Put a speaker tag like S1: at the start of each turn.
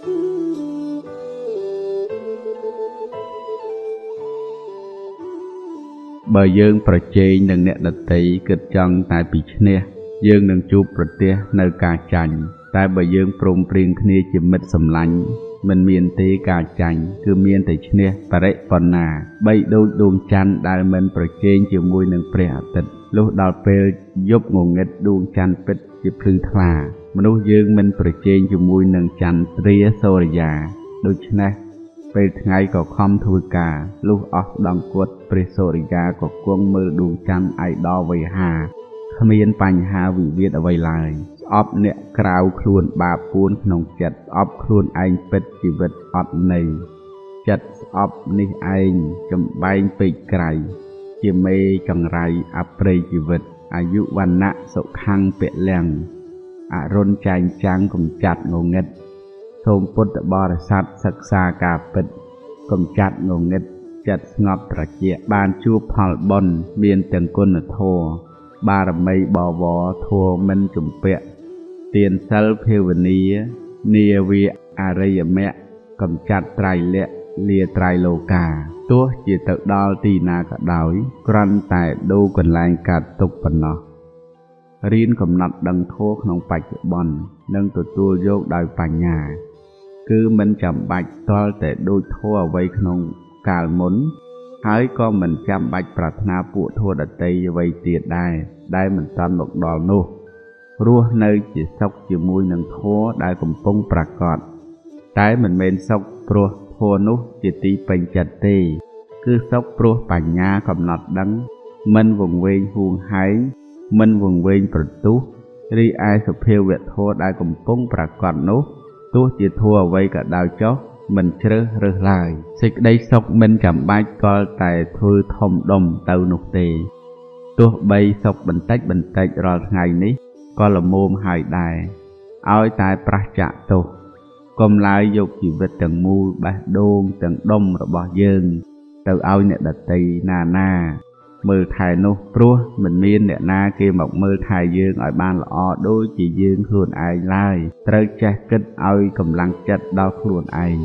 S1: បើយើងប្រជែងនឹងអ្នកដតីគិតចង់តែពីឈ្នះយើងនឹងជួបប្រទះនៅការចាញ់តែបើយើងព្រមព្រៀងគ្នាជាមិត្តសម្លាញ់មិនមានទេការចាញ់គឺមានតែឈ្នះបរិបណ្ណាបីដូចដួងច័ន្ទដែលមិនប្រជែងជាមួយនឹងព្រះអាទិត្យ លុះដល់ពេលយប់ងងឹតដួងច័ន្ទពិតជាភ្លឺថ្លា មនុស្សយើងមិនប្រជែងជាមួយនឹងចន្ទ្រាសូរិយា ដូច្នេះពេលថ្ងៃក៏ខំធ្វើការលុះអស់ស្ដង់គាត់ព្រះសូរិយាក៏គង់មើលដួងច័ន្ទឯដល់វៃហាគ្មានបញ្ហាវិវាទអ្វីឡើយស្អប់អ្នកក្រៅខ្លួនបាបពួនក្នុងចិត្តស្អប់ខ្លួនឯងពិតជីវិតអត់ន័យចិត្តស្អប់នេះឯងចំបែងពេកក្រៃ ជាមេចង្រៃអប្រិយជីវិត អាយុវណ្ណៈសុខੰពលំអរុនចែងចាំងកំចាត់ងងឹតសូមពុទ្ធបរិស័ទសិក្សាការពិតកំចាត់ងងឹតចិត្តស្ងប់ត្រជាក់បានជួបផលបុណ្យមានទាំងគុណធម៌បារមីបវរធัวមិនជំពាក់ទានសិលភាវនានាវិអរិយមគ្គកំចាត់ត្រៃលក្ខ លាត្រៃលោកាទោះជាទៅដល់ទីណាក៏ដោយគ្រាន់តែដូរកន្លែងកាត់ទុកប៉ុណ្ណោះរៀនកំណត់ដឹងធម៌ក្នុងបច្ចុប្បន្ននិងទទួលយកដោយបញ្ញា គឺមិនចាំបាច់តល់តែដូចធម៌អ្វីក្នុងកាលមុន ហើយក៏មិនចាំបាច់ប្រាថ្នាពួកធម៌ដតីអ្វីទៀតដែរដែលមិនតាន់មកដល់នោះរស់នៅជាសុខជាមួយនឹងធម៌ដែលកំពុងប្រកបតែមិនមែនសុខព្រោះ ធម៌នោះជាទីពេញចិត្តទេ គឺសុខព្រោះបញ្ញាកំណត់ដឹង មិនវង្វេងហួងហែងមិនវង្វេងប្រទុះរីឯសភាវៈធម៌ដែលកំពុងប្រកបនោះទោះជាធម៌អ្វីក៏ដោយចុះមិនជ្រើសរើសឡើយសេចក្តីសុខមិនចាំបាច់កលតែធ្វើធំដុំទៅនោះទេ ទោះបីសុខបន្តិចបន្តិចរាល់ថ្ងៃនេះក៏ល្មមហើយដែរឲ្យតែប្រះចាក់ទោស កុំឡើយយកជីវិតទាំងមូលបេះដូងទាំងដុំរបស់យើង ទៅឲ្យអ្នកដតីណាណាមើលថែនោះព្រោះមិនមានអ្នកណាគេមកមើលថែយើងឲ្យបានល្អដូចជាយើងខ្លួនឯងឡើយត្រូវចេះគិតឲ្យកម្លាំងចិត្តដល់ខ្លួនឯង